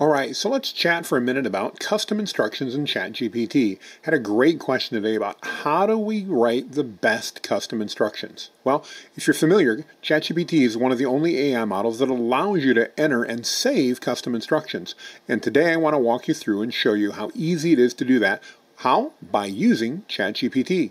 All right, so let's chat for a minute about custom instructions in ChatGPT. Had a great question today about how do we write the best custom instructions? Well, if you're familiar, ChatGPT is one of the only AI models that allows you to enter and save custom instructions. And today I want to walk you through and show you how easy it is to do that. How? By using ChatGPT.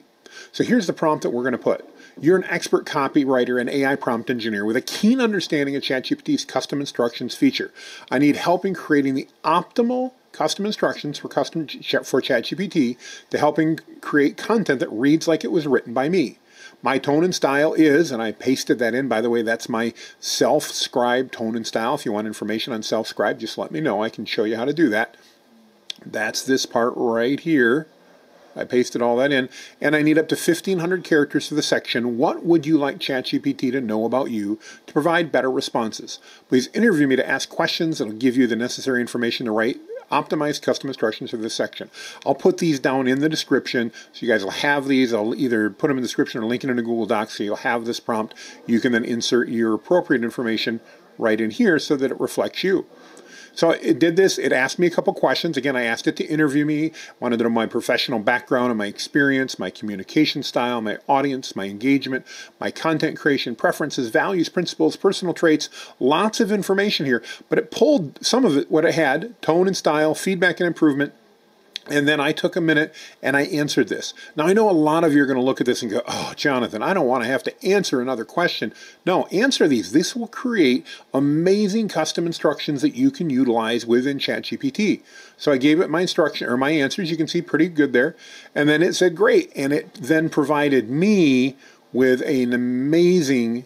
So here's the prompt that we're going to put. You're an expert copywriter and AI prompt engineer with a keen understanding of ChatGPT's custom instructions feature. I need help in creating the optimal custom instructions for custom for ChatGPT to helping create content that reads like it was written by me. My tone and style is, and I pasted that in, by the way, that's my self-scribe tone and style. If you want information on self-scribe, just let me know. I can show you how to do that. That's this part right here. I pasted all that in, and I need up to 1,500 characters for the section. What would you like ChatGPT to know about you to provide better responses? Please interview me to ask questions that'll give you the necessary information to write optimized custom instructions for this section. I'll put these down in the description so you guys will have these. I'll either put them in the description or link it in Google Docs so you'll have this prompt. You can then insert your appropriate information right in here so that it reflects you. So it did this. It asked me a couple questions. Again, I asked it to interview me, wanted to know my professional background and my experience, my communication style, my audience, my engagement, my content creation preferences, values, principles, personal traits. Lots of information here, but it pulled some of it, what it had, tone and style, feedback and improvement, and then I took a minute and I answered this. Now, I know a lot of you are going to look at this and go, oh, Jonathan, I don't want to have to answer another question. No, answer these. This will create amazing custom instructions that you can utilize within ChatGPT. So I gave it my instruction or my answers. You can see pretty good there. And then it said, great. And it then provided me with an amazing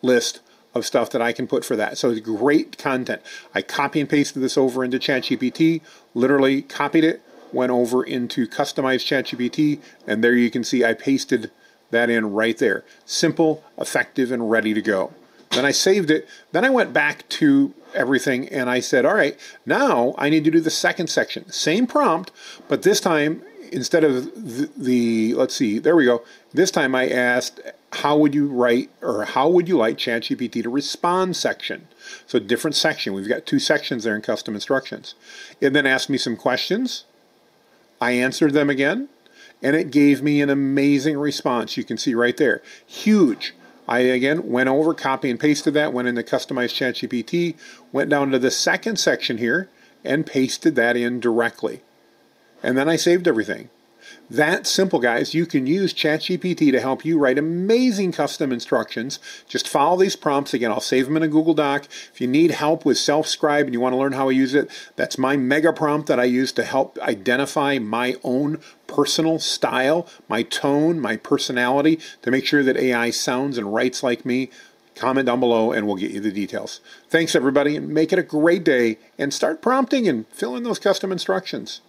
list of stuff that I can put for that. So it's great content. I copy and pasted this over into ChatGPT, literally copied it went over into Customized ChatGPT, and there you can see I pasted that in right there. Simple, effective, and ready to go. Then I saved it. Then I went back to everything and I said, all right, now I need to do the second section. Same prompt, but this time, instead of the, the let's see, there we go. This time I asked, how would you write or how would you like ChatGPT to respond section? So different section. We've got two sections there in custom instructions. It then asked me some questions. I answered them again, and it gave me an amazing response. You can see right there. Huge. I again went over, copy and pasted that, went into customized ChatGPT, went down to the second section here, and pasted that in directly. And then I saved everything. That simple, guys. You can use ChatGPT to help you write amazing custom instructions. Just follow these prompts. Again, I'll save them in a Google Doc. If you need help with self-scribe and you want to learn how I use it, that's my mega prompt that I use to help identify my own personal style, my tone, my personality, to make sure that AI sounds and writes like me. Comment down below and we'll get you the details. Thanks, everybody, and make it a great day and start prompting and fill in those custom instructions.